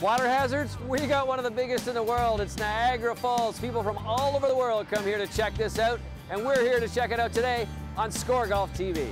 Water hazards? We got one of the biggest in the world. It's Niagara Falls. People from all over the world come here to check this out, and we're here to check it out today on Score Golf TV.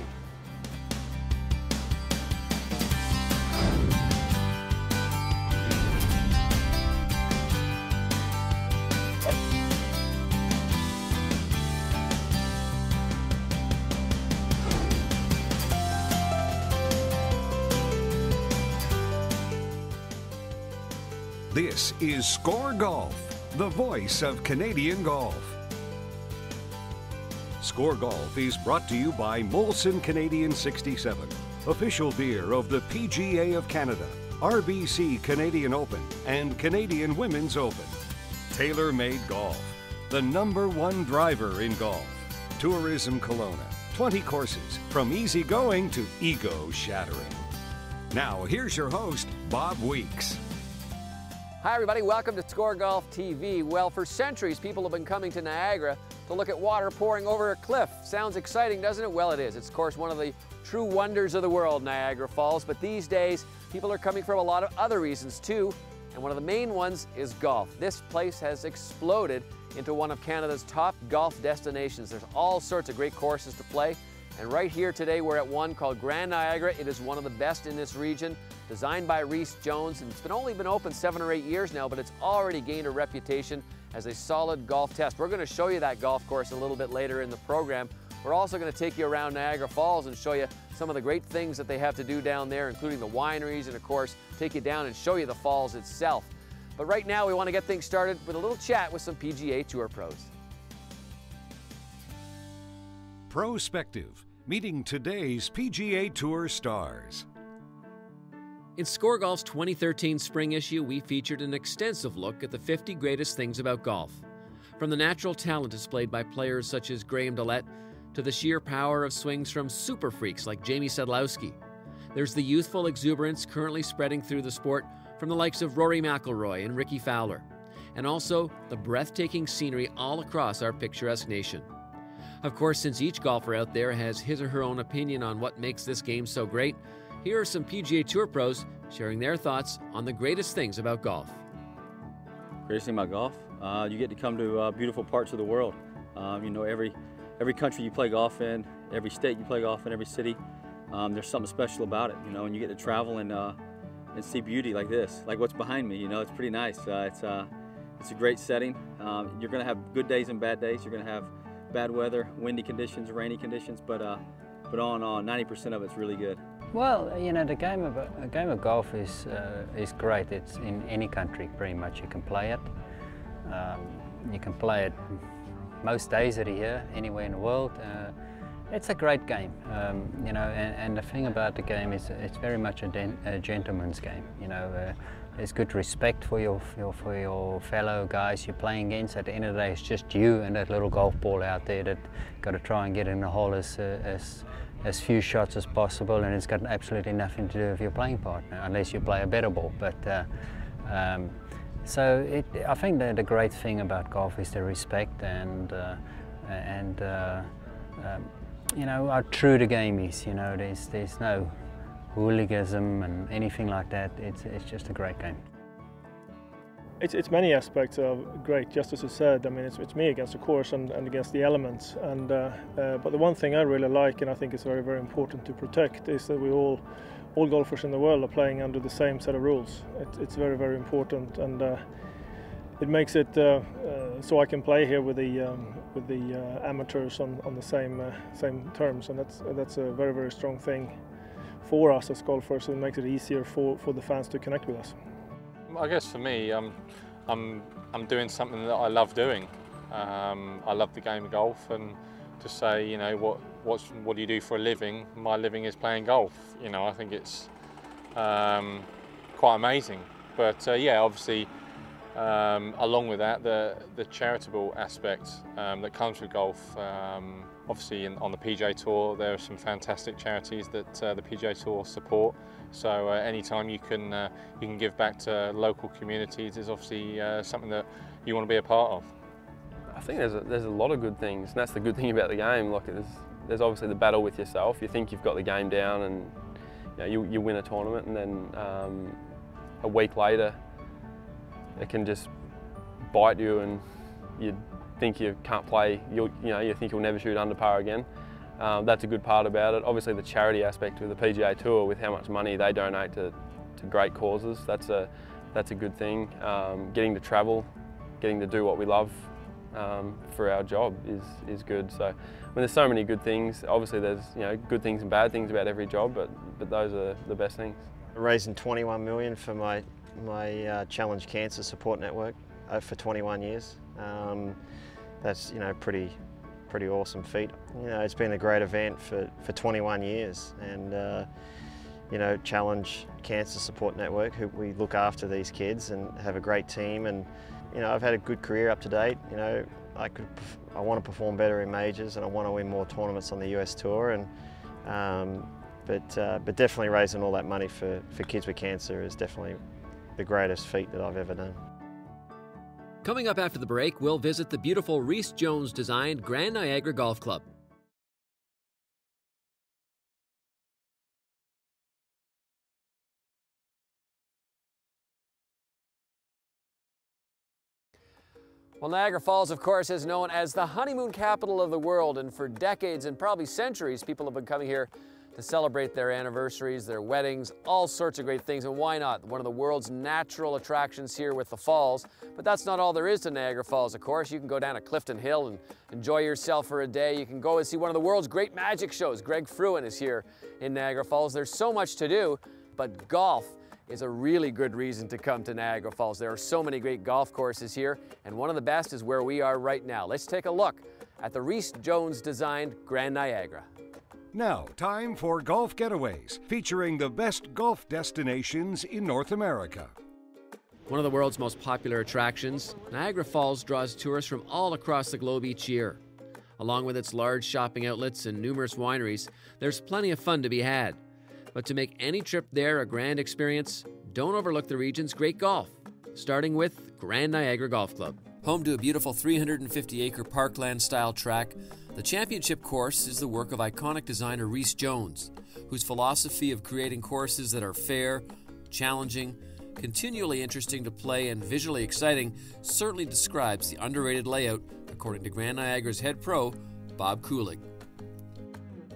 Is Score Golf, the voice of Canadian golf. Score Golf is brought to you by Molson Canadian 67, official beer of the PGA of Canada, RBC Canadian Open, and Canadian Women's Open. TaylorMade golf, the number one driver in golf. Tourism Kelowna, 20 courses from easygoing to ego shattering. Now, here's your host, Bob Weeks. Hi, everybody. Welcome to Score Golf TV. Well, for centuries, people have been coming to Niagara to look at water pouring over a cliff. Sounds exciting, doesn't it? Well, it is. It's, of course, one of the true wonders of the world, Niagara Falls. But these days, people are coming for a lot of other reasons, too. And one of the main ones is golf. This place has exploded into one of Canada's top golf destinations. There's all sorts of great courses to play. And right here today, we're at one called Grand Niagara. It is one of the best in this region, designed by Rees Jones. And it's been only been open seven or eight years now, but it's already gained a reputation as a solid golf test. We're going to show you that golf course a little bit later in the program. We're also going to take you around Niagara Falls and show you some of the great things that they have to do down there, including the wineries, and of course, take you down and show you the falls itself. But right now, we want to get things started with a little chat with some PGA Tour pros. Prospective, meeting today's PGA Tour stars. In Score Golf's 2013 spring issue, we featured an extensive look at the 50 greatest things about golf. From the natural talent displayed by players such as Graham DeLaet to the sheer power of swings from super freaks like Jamie Sadlowski. There's the youthful exuberance currently spreading through the sport from the likes of Rory McIlroy and Rickie Fowler, and also the breathtaking scenery all across our picturesque nation. Of course, since each golfer out there has his or her own opinion on what makes this game so great, here are some PGA Tour pros sharing their thoughts on the greatest things about golf. Greatest thing about golf, uh, you get to come to uh, beautiful parts of the world. Um, you know, every every country you play golf in, every state you play golf in, every city, um, there's something special about it. You know, and you get to travel and uh, and see beauty like this, like what's behind me. You know, it's pretty nice. Uh, it's uh, it's a great setting. Um, you're going to have good days and bad days. You're going to have bad weather, windy conditions, rainy conditions, but uh, but in all, 90% of it's really good. Well, you know, the game of a game of golf is uh, is great. It's in any country pretty much. You can play it. Um, you can play it most days of the year, anywhere in the world. Uh, it's a great game, um, you know, and, and, the thing about the game is it's very much a, a gentleman's game. You know, uh, there's good respect for your, your, for your fellow guys you're playing against. At the end of the day, it's just you and that little golf ball out there that got to try and get in the hole as, uh, as as few shots as possible, and it's got absolutely nothing to do with your playing partner unless you play a better ball. But uh, um, so it, I think the great thing about golf is the respect and uh, and uh, um, you know how true the game is. You know, there's there's no hooliganism and anything like that. It's it's just a great game. It's, it's many aspects of great, just as you said. I mean, it's, it's me against the course and, and against the elements. And uh, uh, but the one thing I really like, and I think is very very important to protect, is that we all, all golfers in the world are playing under the same set of rules. It, it's very very important, and uh, it makes it uh, uh, so I can play here with the um, with the uh, amateurs on, on the same same terms, and that's that's a very very strong thing for us as golfers. And makes it easier for, for the fans to connect with us. I guess for me, um, I'm, I'm doing something that I love doing. Um, I love the game of golf and to say, you know, what, what's, what do you do for a living? My living is playing golf. You know, I think it's um, quite amazing. But uh, yeah, obviously, um, along with that, the, the charitable aspect um, that comes with golf. Obviously, in, on the PJ Tour, there are some fantastic charities that uh, the PJ Tour support. So uh, anytime you can uh, you can give back to local communities is obviously uh, something that you want to be a part of. I think there's a, there's a lot of good things, and that's the good thing about the game. Like there's, there's obviously the battle with yourself. You think you've got the game down, and you, know, you, you win a tournament, and then um, a week later it can just bite you and you think you can't play, you you know, you think you'll never shoot under par again. Um, that's a good part about it. Obviously the charity aspect of the PGA Tour with how much money they donate to, to great causes, that's a, that's a good thing. Um, getting to travel, getting to do what we love um, for our job is, is good. So when there's so many good things, obviously there's you know good things and bad things about every job, but, but those are the best things. Raising 21 million for my, my uh, Challenge Cancer Support Network uh, for 21 years. Um, that's you know pretty pretty awesome feat. You know, it's been a great event for, for 21 years and uh, you know, Challenge Cancer Support Network, who we look after these kids and have a great team and you know, I've had a good career up to date. You know, I could, I want to perform better in majors and I want to win more tournaments on the US Tour and um, but, uh, but definitely raising all that money for, for kids with cancer is definitely the greatest feat that I've ever done. Coming up after the break, we'll visit the beautiful Rees Jones designed Grand Niagara Golf Club. Well, Niagara Falls, of course, is known as the honeymoon capital of the world, and for decades and probably centuries, people have been coming here to celebrate their anniversaries, their weddings, all sorts of great things. And why not? One of the world's natural attractions here with the falls. But that's not all there is to Niagara Falls, of course. You can go down to Clifton Hill and enjoy yourself for a day. You can go and see one of the world's great magic shows. Greg Frewin is here in Niagara Falls. There's so much to do, but golf is a really good reason to come to Niagara Falls. There are so many great golf courses here, and one of the best is where we are right now. Let's take a look at the Rees Jones designed Grand Niagara. Now, time for Golf Getaways, featuring the best golf destinations in North America. One of the world's most popular attractions, Niagara Falls draws tourists from all across the globe each year. Along with its large shopping outlets and numerous wineries, there's plenty of fun to be had. But to make any trip there a grand experience, don't overlook the region's great golf, starting with Grand Niagara Golf Club. Home to a beautiful 350 acre parkland style track, the championship course is the work of iconic designer Rees Jones, whose philosophy of creating courses that are fair, challenging, continually interesting to play, and visually exciting certainly describes the underrated layout, according to Grand Niagara's head pro, Bob Kulig.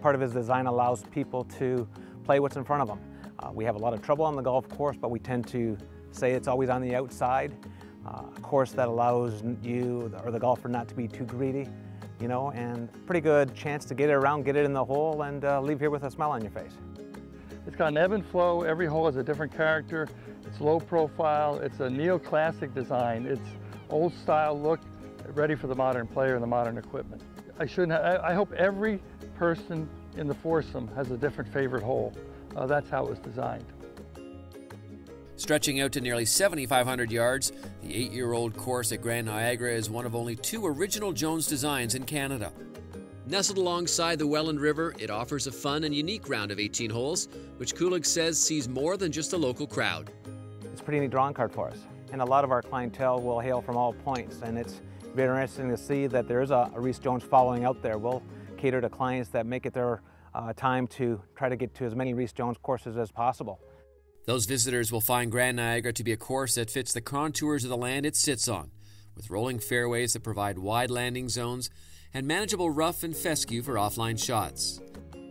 Part of his design allows people to play what's in front of them. Uh, we have a lot of trouble on the golf course, but we tend to say it's always on the outside. Uh, a course that allows you or the golfer not to be too greedy you know, and pretty good chance to get it around, get it in the hole, and uh, leave here with a smile on your face. It's got an ebb and flow. Every hole has a different character. It's low profile. It's a neoclassic design. It's old style look, ready for the modern player and the modern equipment. I shouldn't. I, I hope every person in the foursome has a different favorite hole. Uh, that's how it was designed. Stretching out to nearly 7,500 yards, the eight year old course at Grand Niagara is one of only two original Jones designs in Canada. Nestled alongside the Welland River, it offers a fun and unique round of 18 holes, which Kulig says sees more than just a local crowd. It's a pretty neat drawing card for us, and a lot of our clientele will hail from all points, and it's very interesting to see that there is a, a Rees Jones following out there. We'll cater to clients that make it their uh, time to try to get to as many Rees Jones courses as possible. Those visitors will find Grand Niagara to be a course that fits the contours of the land it sits on, with rolling fairways that provide wide landing zones and manageable rough and fescue for offline shots.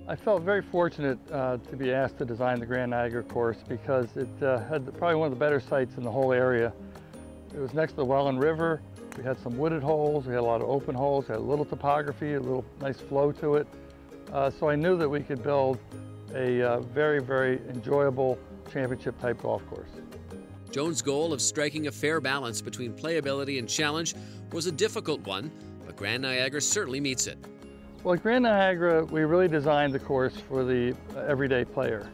I felt very fortunate uh, to be asked to design the Grand Niagara course because it uh, had probably one of the better sites in the whole area. It was next to the Welland River. We had some wooded holes, we had a lot of open holes, had a little topography, a little nice flow to it. Uh, so I knew that we could build a uh, very, very enjoyable championship type golf course. Jones' goal of striking a fair balance between playability and challenge was a difficult one, but Grand Niagara certainly meets it. Well, at Grand Niagara, we really designed the course for the uh, everyday player.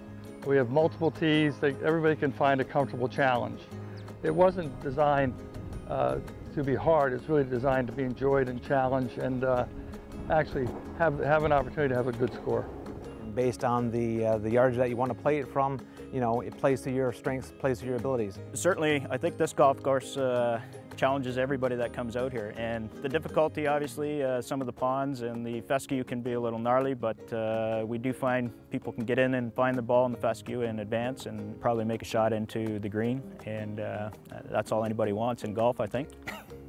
We have multiple tees that everybody can find a comfortable challenge. It wasn't designed uh, to be hard, it's really designed to be enjoyed and challenged and uh, actually have, have an opportunity to have a good score. Based on the, uh, the yardage that you want to play it from, you know, it plays to your strengths, plays to your abilities. Certainly, I think this golf course uh, challenges everybody that comes out here. And the difficulty, obviously, uh, some of the ponds and the fescue can be a little gnarly, but uh, we do find people can get in and find the ball in the fescue and advance and probably make a shot into the green. And uh, that's all anybody wants in golf, I think.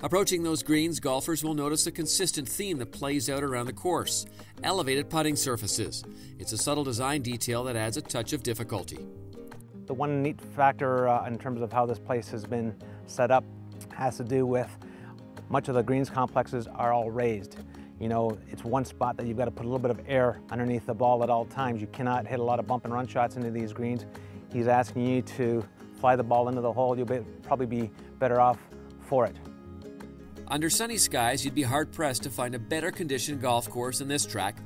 Approaching those greens, golfers will notice a consistent theme that plays out around the course elevated putting surfaces. It's a subtle design detail that adds a touch of difficulty. The one neat factor uh, in terms of how this place has been set up has to do with much of the greens complexes are all raised. You know, it's one spot that you've got to put a little bit of air underneath the ball at all times. You cannot hit a lot of bump and run shots into these greens. He's asking you to fly the ball into the hole. You'll be, probably be better off for it. Under sunny skies, you'd be hard pressed to find a better conditioned golf course than this track.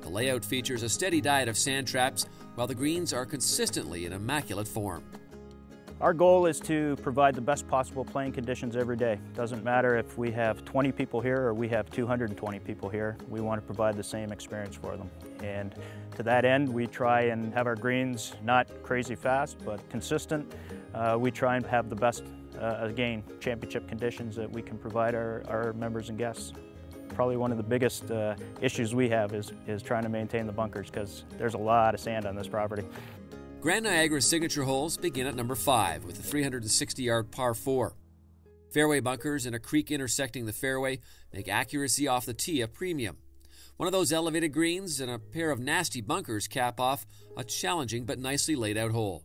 The layout features a steady diet of sand traps, while the greens are consistently in immaculate form. Our goal is to provide the best possible playing conditions every day. Doesn't matter if we have 20 people here or we have 220 people here, we want to provide the same experience for them. And to that end, we try and have our greens not crazy fast, but consistent. Uh, we try and have the best uh, again, championship conditions that we can provide our, our members and guests. Probably one of the biggest uh, issues we have is, is trying to maintain the bunkers because there's a lot of sand on this property. Grand Niagara's signature holes begin at number 5 with a 360 yard par 4. Fairway bunkers and a creek intersecting the fairway make accuracy off the tee a premium. One of those elevated greens and a pair of nasty bunkers cap off a challenging but nicely laid out hole.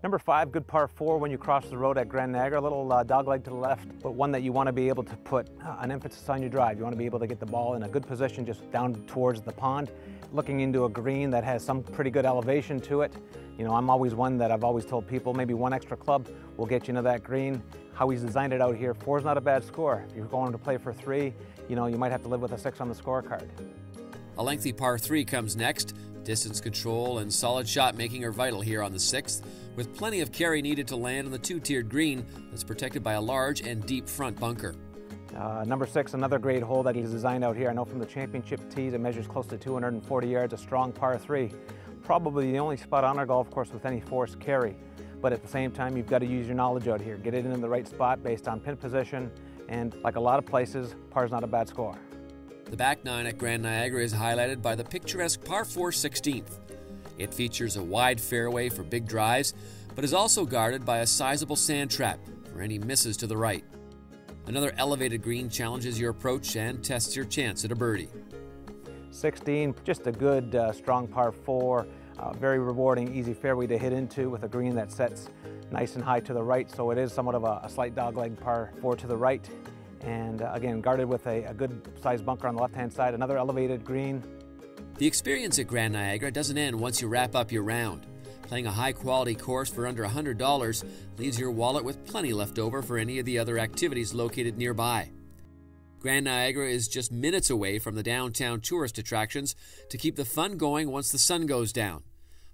Number five, good par four when you cross the road at Grand Niagara, a little uh, dogleg to the left, but one that you want to be able to put uh, an emphasis on your drive. You want to be able to get the ball in a good position just down towards the pond, looking into a green that has some pretty good elevation to it. You know, I'm always one that I've always told people maybe one extra club will get you into that green. How he's designed it out here, four is not a bad score. If you're going to play for three, you know, you might have to live with a six on the scorecard. A lengthy par three comes next. Distance control and solid shot making are vital here on the sixth with plenty of carry needed to land on the two tiered green that's protected by a large and deep front bunker. Uh, number six, another great hole that he's designed out here. I know from the championship tees it measures close to 240 yards, a strong par three. Probably the only spot on our golf course with any forced carry. But at the same time, you've got to use your knowledge out here. Get it in the right spot based on pin position, and like a lot of places, par's not a bad score. The back nine at Grand Niagara is highlighted by the picturesque par 4 16th. It features a wide fairway for big drives, but is also guarded by a sizable sand trap for any misses to the right. Another elevated green challenges your approach and tests your chance at a birdie. 16, just a good uh, strong par 4, uh, very rewarding, easy fairway to hit into with a green that sets nice and high to the right, so it is somewhat of a, a slight dogleg par 4 to the right. And uh, again, guarded with a, a good sized bunker on the left hand side, another elevated green, the experience at Grand Niagara doesn't end once you wrap up your round. Playing a high quality course for under $100 leaves your wallet with plenty left over for any of the other activities located nearby. Grand Niagara is just minutes away from the downtown tourist attractions to keep the fun going once the sun goes down.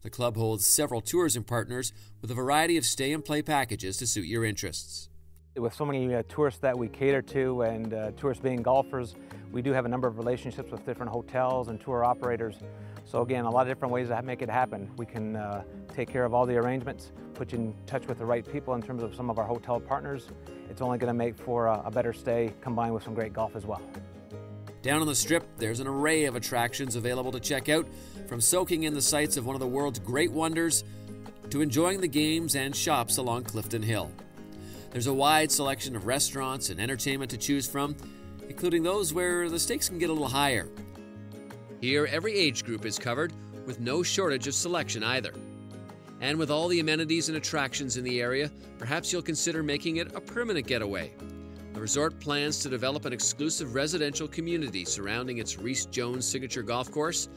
The club holds several tourism partners with a variety of stay and play packages to suit your interests. With so many uh, tourists that we cater to and uh, tourists being golfers, we do have a number of relationships with different hotels and tour operators. So again, a lot of different ways to make it happen. We can uh, take care of all the arrangements, put you in touch with the right people in terms of some of our hotel partners. It's only going to make for a, a better stay combined with some great golf as well. Down on the strip, there's an array of attractions available to check out, from soaking in the sights of one of the world's great wonders to enjoying the games and shops along Clifton Hill. There's a wide selection of restaurants and entertainment to choose from, including those where the stakes can get a little higher. Here, every age group is covered, with no shortage of selection either. And with all the amenities and attractions in the area, perhaps you'll consider making it a permanent getaway. The resort plans to develop an exclusive residential community surrounding its Rees Jones signature golf course.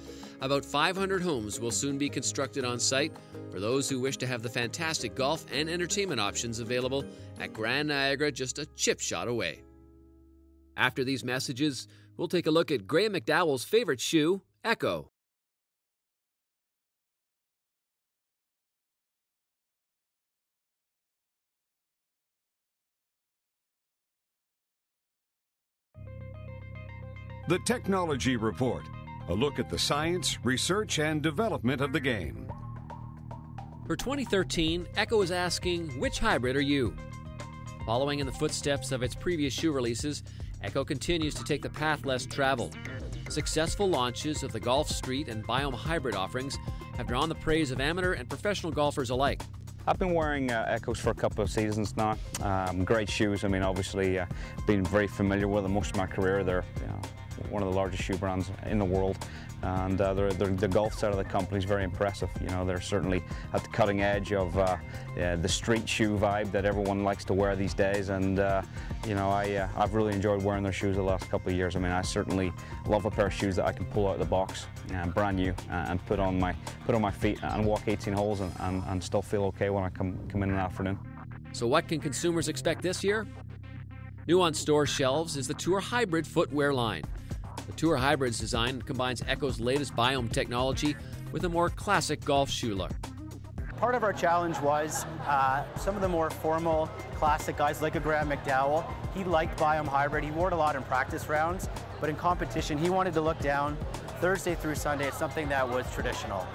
About 500 homes will soon be constructed on site for those who wish to have the fantastic golf and entertainment options available at Grand Niagara just a chip shot away. After these messages, we'll take a look at Graeme McDowell's favorite shoe, ECCO. The Technology Report, a look at the science, research, and development of the game. For 2013, ECCO is asking, which hybrid are you? Following in the footsteps of its previous shoe releases, ECCO continues to take the path less traveled. Successful launches of the Golf Street and BIOM hybrid offerings have drawn the praise of amateur and professional golfers alike. I've been wearing uh, ECCOs for a couple of seasons now. Um, great shoes. I mean, obviously, uh, been very familiar with them most of my career. They're you know, one of the largest shoe brands in the world and uh, they're, they're, the golf side of the company is very impressive. You know, they're certainly at the cutting edge of uh, yeah, the street shoe vibe that everyone likes to wear these days. And uh, you know, I uh, I've really enjoyed wearing their shoes the last couple of years. I mean, I certainly love a pair of shoes that I can pull out of the box, uh, brand new, uh, and put on my put on my feet and walk 18 holes and, and, and still feel okay when I come come in in the afternoon. So, what can consumers expect this year? New on store shelves is the Tour Hybrid footwear line. The Tour Hybrid's design combines ECCO's latest BIOM technology with a more classic golf shoe look. Part of our challenge was uh, some of the more formal classic guys like a Graeme McDowell. He liked BIOM Hybrid. He wore it a lot in practice rounds, but in competition, he wanted to look down Thursday through Sunday at something that was traditional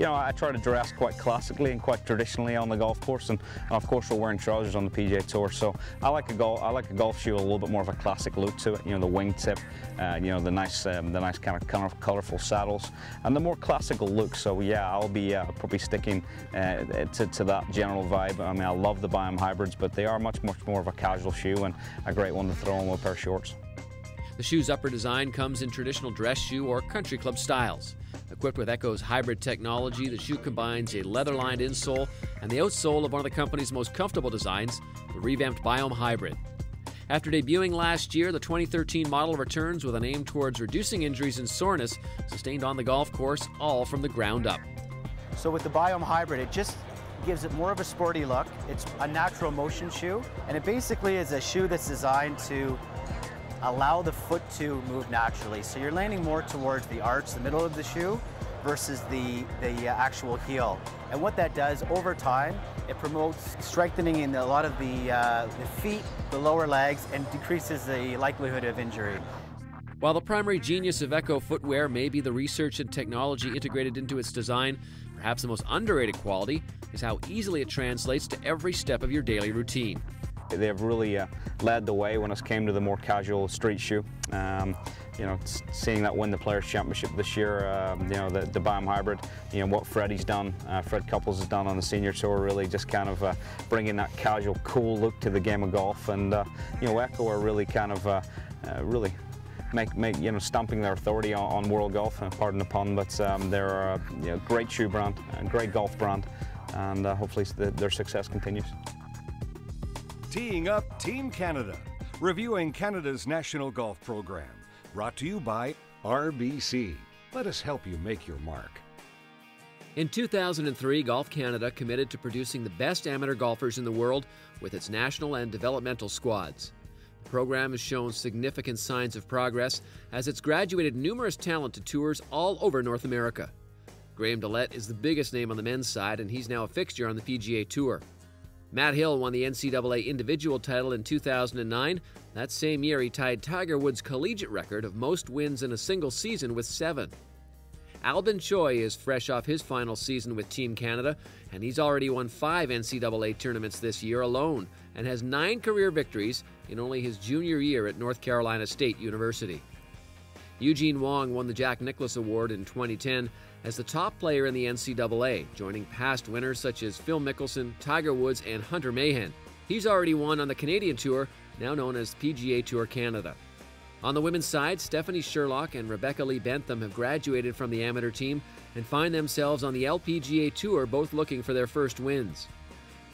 you know, I try to dress quite classically and quite traditionally on the golf course, and, and of course we're wearing trousers on the PGA Tour. So I like a golf, I like a golf shoe a little bit more of a classic look to it. You know, the wingtip, uh, you know, the nice, um, the nice kind of kind of colourful saddles, and the more classical look. So yeah, I'll be uh, probably sticking uh, to, to, that general vibe. I mean, I love the BIOM hybrids, but they are much much more of a casual shoe and a great one to throw on with a pair of shorts. The shoe's upper design comes in traditional dress shoe or country club styles. Equipped with ECCO's hybrid technology, the shoe combines a leather lined insole and the outsole of one of the company's most comfortable designs, the revamped BIOM Hybrid. After debuting last year, the 2013 model returns with an aim towards reducing injuries and soreness sustained on the golf course, all from the ground up. So, with the BIOM Hybrid, it just gives it more of a sporty look. It's a natural motion shoe, and it basically is a shoe that's designed to allow the foot to move naturally. So you're landing more towards the arch, the middle of the shoe, versus the, the uh, actual heel. And what that does over time, it promotes strengthening in a lot of the, uh, the feet, the lower legs, and decreases the likelihood of injury. While the primary genius of ECCO footwear may be the research and technology integrated into its design, perhaps the most underrated quality is how easily it translates to every step of your daily routine. They have really uh, led the way when it came to the more casual street shoe. Um, you know, seeing that win the Players Championship this year, um, you know, the, the BIOM Hybrid, you know, what Freddie's done, uh, Fred Couples has done on the senior tour, really just kind of uh, bringing that casual, cool look to the game of golf. And, uh, you know, ECCO are really kind of, uh, uh, really make, make you know stamping their authority on, on world golf. pardon the pun, but um, they're a you know, great shoe brand, a great golf brand, and uh, hopefully the, their success continues. Teeing Up Team Canada, reviewing Canada's national golf program. Brought to you by RBC. Let us help you make your mark. In 2003, Golf Canada committed to producing the best amateur golfers in the world with its national and developmental squads. The program has shown significant signs of progress as it's graduated numerous talented tours all over North America. Graham DeLaet is the biggest name on the men's side, and he's now a fixture on the PGA Tour. Matt Hill won the NCAA individual title in 2009. That same year, he tied Tiger Woods' collegiate record of most wins in a single season with seven. Albin Choi is fresh off his final season with Team Canada, and he's already won five NCAA tournaments this year alone and has nine career victories in only his junior year at North Carolina State University. Eugene Wong won the Jack Nicklaus Award in 2010 as the top player in the NCAA, joining past winners such as Phil Mickelson, Tiger Woods, and Hunter Mahan. He's already won on the Canadian Tour, now known as PGA Tour Canada. On the women's side, Stephanie Sherlock and Rebecca Lee Bentham have graduated from the amateur team and find themselves on the LPGA Tour, both looking for their first wins.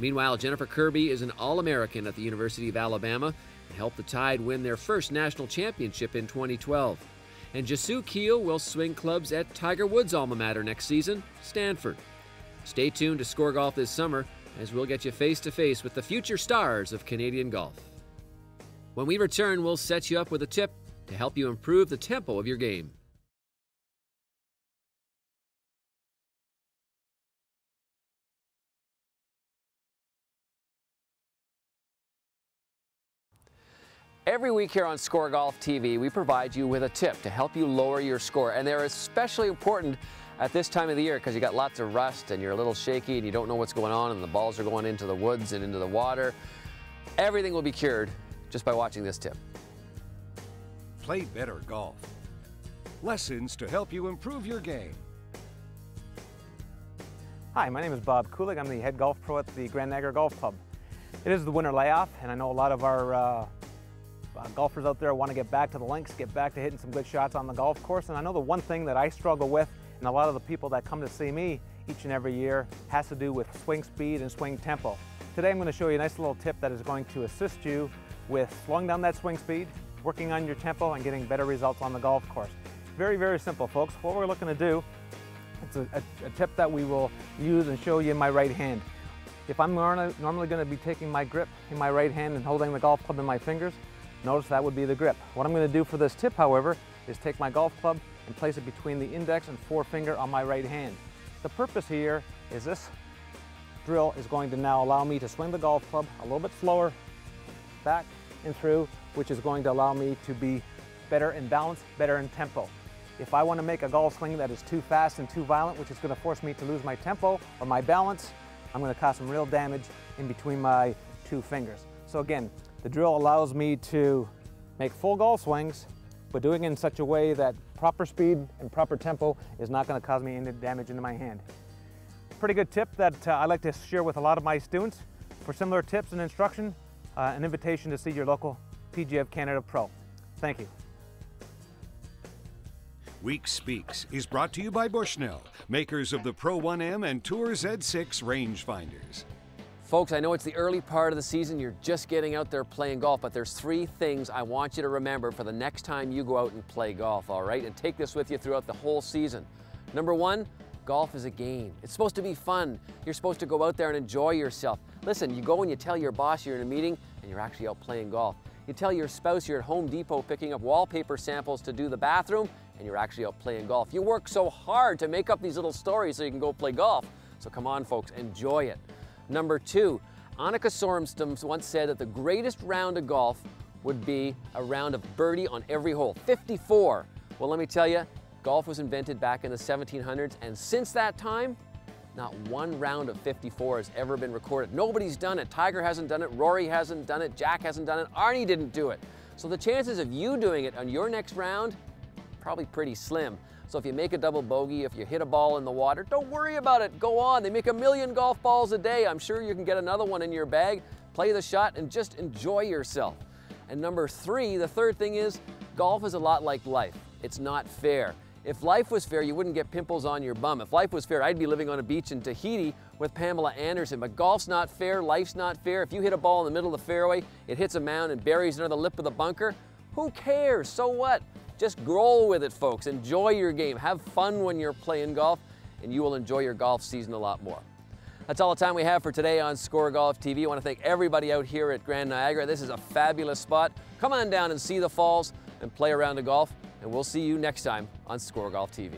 Meanwhile, Jennifer Kirby is an All American at the University of Alabama and helped the Tide win their first national championship in 2012 and Jisoo Keel will swing clubs at Tiger Woods' alma mater next season, Stanford. Stay tuned to Score Golf this summer as we'll get you face to face with the future stars of Canadian golf. When we return, we'll set you up with a tip to help you improve the tempo of your game. Every week here on Score Golf TV, we provide you with a tip to help you lower your score. And they're especially important At this time of the year, because you got lots of rust and you're a little shaky and you don't know what's going on and the balls are going into the woods and into the water, everything will be cured just by watching this tip. Play better golf. Lessons to help you improve your game. Hi, my name is Bob Kulig. I'm the head golf pro at the Grand Niagara Golf Club. It is the winter layoff, and I know a lot of our uh, uh, golfers out there want to get back to the links, get back to hitting some good shots on the golf course. And I know the one thing that I struggle with, and a lot of the people that come to see me each and every year, has to do with swing speed and swing tempo. Today I'm going to show you a nice little tip that is going to assist you with slowing down that swing speed, working on your tempo, and getting better results on the golf course. Very, very simple, folks. What we're looking to do it's a, a, a, tip that we will use and show you in my right hand. If I'm normally going to be taking my grip in my right hand and holding the golf club in my fingers, notice that would be the grip. What I'm going to do for this tip, however, is take my golf club and place it between the index and forefinger on my right hand. The purpose here is this drill is going to now allow me to swing the golf club a little bit slower, back and through, which is going to allow me to be better in balance, better in tempo. If I want to make a golf swing that is too fast and too violent, which is going to force me to lose my tempo or my balance, I'm going to cause some real damage in between my two fingers. So again, the drill allows me to make full golf swings, but doing it in such a way that proper speed and proper tempo is not going to cause me any damage into my hand. Pretty good tip that uh, I like to share with a lot of my students. For similar tips and instruction, uh, an invitation to see your local PGA of Canada Pro. Thank you. Weeks Speaks is brought to you by Bushnell, makers of the Pro 1M and Tour Z6 rangefinders. Folks, I know it's the early part of the season, you're just getting out there playing golf, but there's three things I want you to remember for the next time you go out and play golf, all right? And take this with you throughout the whole season. Number one, golf is a game. It's supposed to be fun. You're supposed to go out there and enjoy yourself. Listen, you go and you tell your boss you're in a meeting and you're actually out playing golf. You tell your spouse you're at Home Depot picking up wallpaper samples to do the bathroom and you're actually out playing golf. You work so hard to make up these little stories so you can go play golf. So come on, folks, enjoy it. Number two, Annika Sorenstam once said that the greatest round of golf would be a round of birdie on every hole, 54. Well, let me tell you, golf was invented back in the 1700s, and since that time, not one round of 54 has ever been recorded. Nobody's done it. Tiger hasn't done it, Rory hasn't done it, Jack hasn't done it, Arnie didn't do it. So the chances of you doing it on your next round probably pretty slim. So if you make a double bogey, if you hit a ball in the water, don't worry about it. Go on. They make a million golf balls a day. I'm sure you can get another one in your bag, play the shot, and just enjoy yourself. And number three, the third thing is golf is a lot like life. It's not fair. If life was fair, you wouldn't get pimples on your bum. If life was fair, I'd be living on a beach in Tahiti with Pamela Anderson. But golf's not fair, life's not fair. If you hit a ball in the middle of the fairway, it hits a mound and buries the lip of the bunker, who cares? So what? Just roll with it, folks. Enjoy your game. Have fun when you're playing golf, and you will enjoy your golf season a lot more. That's all the time we have for today on Score Golf TV. I want to thank everybody out here at Grand Niagara. This is a fabulous spot. Come on down and see the falls and play around the golf, and we'll see you next time on Score Golf TV.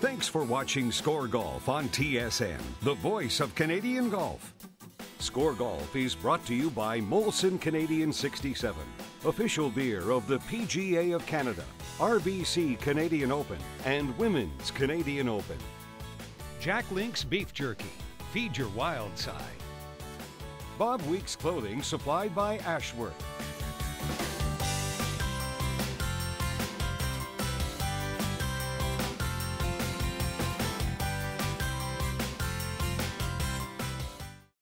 Thanks for watching Score Golf on TSN, the voice of Canadian golf. Score Golf is brought to you by Molson Canadian 67 official beer of the PGA of Canada, RBC Canadian Open, and Women's Canadian Open. Jack Link's Beef Jerky. Feed your wild side. Bob Weeks Clothing supplied by Ashworth.